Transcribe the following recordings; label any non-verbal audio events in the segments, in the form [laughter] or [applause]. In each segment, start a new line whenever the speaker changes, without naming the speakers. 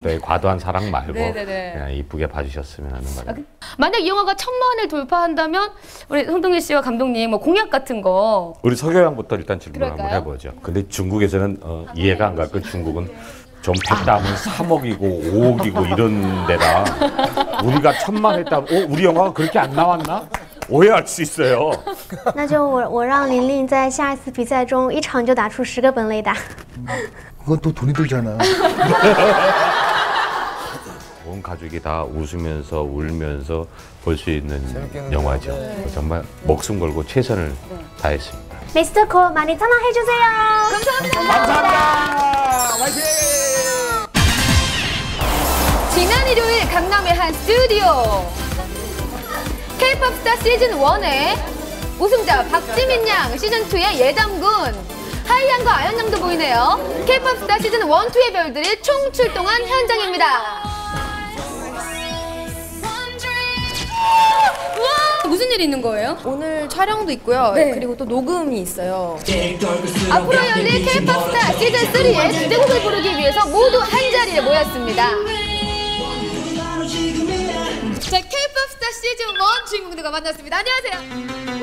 네, 과도한 사랑 말고
네네네.
그냥 이쁘게 봐주셨으면 하는 바람.
만약 이 영화가 천만을 돌파한다면 우리 송동일 씨와 감독님 뭐 공약 같은 거
우리 서교양부터 일단 질문 한번
그럴까요?
해보죠. 근데 중국에서는 어, 이해가 안 갈 건 중국은 좀 했다면 3억이고 5억이고 이런 데다 우리가 천만 했다면 어, 우리 영화가 그렇게 안 나왔나? 오해할 수 있어요.
那就我我让琳琳在下一次比赛中一场就打出十个本垒打。
그건 또 돈이 들잖아. [laughs]
온 가족이 다 웃으면서 울면서 볼 수 있는 영화죠. 정말 목숨 걸고 최선을 다했습니다.
미스터 많이 사랑해 주세요.
지난 일요일 강남의 한 스튜디오 K-pop 스타 시즌 1의 우승자 박지민 양 시즌 2의 예담군 하이양과 아연양도 보이네요. K-pop 스타 시즌 1, 2의 별들이 총 출동한 현장입니다. 우와! 무슨 일이 있는 거예요?
오늘 촬영도 있고요.
네.
그리고 또 녹음이 있어요.
앞으로 열릴 K-pop 스타 시즌 3의 주제곡을 부르기 위해서 모두 한 자리에 모였습니다. 자, K-pop 스타 시즌 1 주인공들과 만났습니다. 안녕하세요. 시즌 2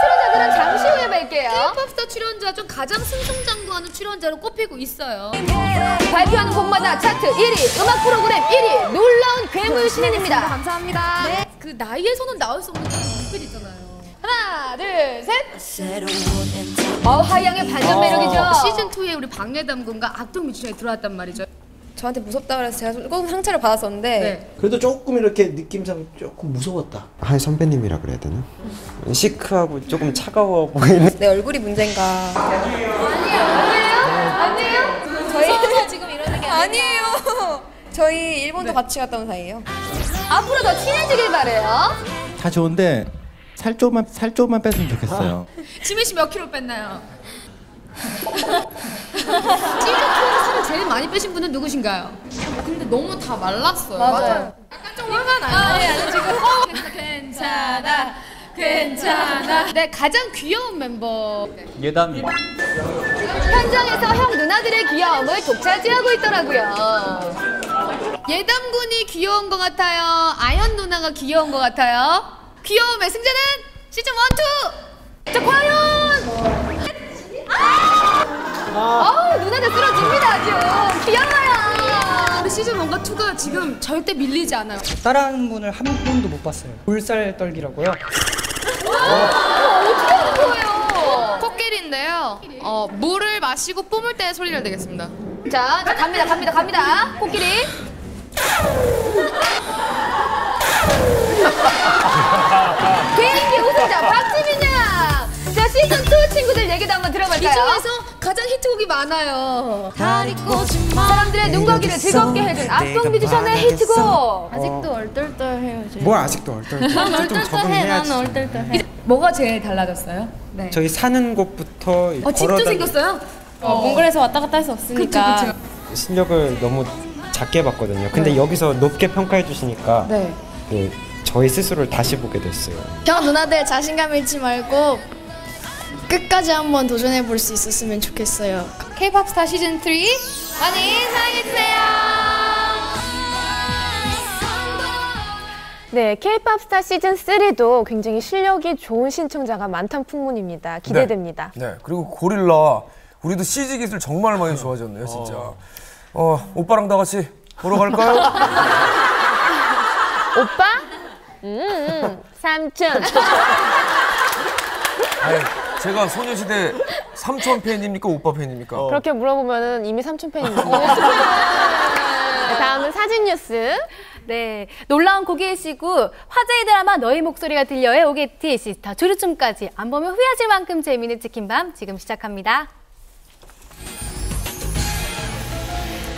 출연자들은 잠시 후에 뵐게요. K-pop 스타 출연자 중 가장 승승장구하는 출연자로 꼽히고 있어요. 발표하는 곡마다 차트 1위, 음악 프로그램 1위, 놀라운 괴물 신인입니다.
감사합니다.
네. 그 나이에서는 나올 수 없는 그런 눈빛 있잖아요. 하나, 둘, 셋. 어, 하이 양의 반전 매력이죠. 시즌 2에 우리 방예담 군과 악동 뮤지션이 들어왔단 말이죠.
저한테 무섭다 그래서 제가 조금 상처를 받았었는데
네.
그래도 조금 이렇게 느낌상 조금 무서웠다.
하이 선배님이라 그래야 되나? 시크하고 조금 차가워 보이는
내 얼굴이 문제인가.
아니에요?
저희 지금 이러는 게 아니에요. 저희 일본도 같이 갔다 온 사이예요.
앞으로 더 친해지길 바래요.
다 좋은데 살 조금만 살 조금만 뺐으면 좋겠어요. [laughs]
지민 씨 몇 킬로 뺐나요? [laughs] 2에서 살을 제일 많이 빼신 분은 누구신가요? 근데 너무 다 말랐어요.
맞아요.
약간 좀 화가 나요. 아, 네, 아니, 지금 어, 괜찮아, 괜찮아. 네, 가장 귀여운 멤버.
예담이
현장에서 형 누나들의 귀여움을 독차지하고 있더라고요. 예담군이 귀여운 것 같아요. 아연 누나가 귀여운 것 같아요. 귀여움의 승자는 시즌 1, 2! 자, 과연! 아! 누나들 쓰러집니다, 아주. 귀여워요. 시즌 1과 2가 지금 절대 밀리지 않아요.
따라하는 분을 한 번도 못 봤어요. 물살 떨기라고요.
어떻게 하는 거예요?
코끼리인데요. 어, 물을 마시고 뿜을 때 소리를 내겠습니다.
자, 자, 갑니다, 갑니다, 갑니다. 코끼리. [laughs] 개인기 우승자 박지민 양. 자, 시즌 2 친구들 얘기도 한번 들어볼까요? 이 중에서 가장 히트곡이 많아요. 사람들의 눈과 귀를 즐겁게 해준 악동 뮤지션의 히트곡.
아직도 얼떨떨해요. 제
뭘 아직도 얼떨떨 좀 적응해야지
얼떨떨해.
뭐가 제일 달라졌어요?
저희 사는 곳부터
어, 집도 생겼어요?
어, 몽골에서 왔다 갔다 할 수 없으니까.
그쵸,
실력을 너무 작게 봤거든요 근데 여기서 높게 평가해 주시니까
네.
그 저희 스스로를 다시 보게 됐어요
형 누나들 자신감 잃지 말고 끝까지 한번 도전해 볼 수 있었으면 좋겠어요.
K-pop 스타 시즌 3
많이 사랑해 주세요.
네, K-pop 스타 시즌 3도 굉장히 실력이 좋은 신청자가 많단 풍문입니다. 기대됩니다.
네, 그리고 고릴라 우리도 CG 기술 정말 많이 좋아졌네요, 진짜. 어, 오빠랑 다 같이 보러 갈까요? [laughs]
오빠? 음, 삼촌.
아니, 제가 소녀시대 삼촌 팬입니까, 오빠 팬입니까?
그렇게 물어보면 이미 삼촌 팬입니다. [laughs] 네, 다음은 사진 뉴스.
네, 놀라운 고개의 시구 화제의 드라마 너의 목소리가 들려의 OGT 시스타 조류춤까지 안 보면 후회하실 만큼 재미있는 찍힌 밤 지금 시작합니다.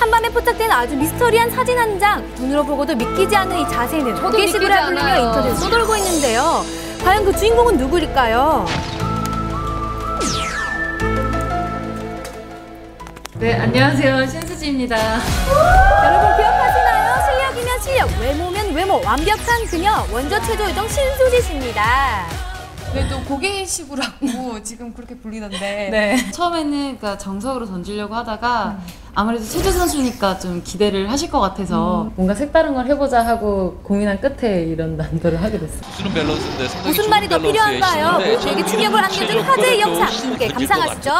한밤에 포착된 아주 미스터리한 사진 한 장. 눈으로 보고도 믿기지 않는 이 자세는
믿기지
불리며. 인터넷에 쏟아오고 있는데요. 과연 그 주인공은 누구일까요?
네, 안녕하세요. 신수지입니다.
여러분 기억하시나요? 실력이면 실력, 외모면 외모, 완벽한 그녀, 원조 최저 요정 신수지 씨입니다.
근데 또 고개식으라고 [laughs] 지금 그렇게 불리던데
네.
처음에는 그러니까 정석으로 던지려고 하다가 아무래도 체조 선수니까 좀 기대를 하실 것 같아서 뭔가 색다른 걸 해보자 하고 고민한 끝에 이런 난도를 하게 됐어요.
수는 밸런스인데 상당히
무슨
좋은
말이 더
밸런스의
필요한가요? 모두에게
저는
충격을 안겨준
고등학교
영상 함께
것
감상하시죠.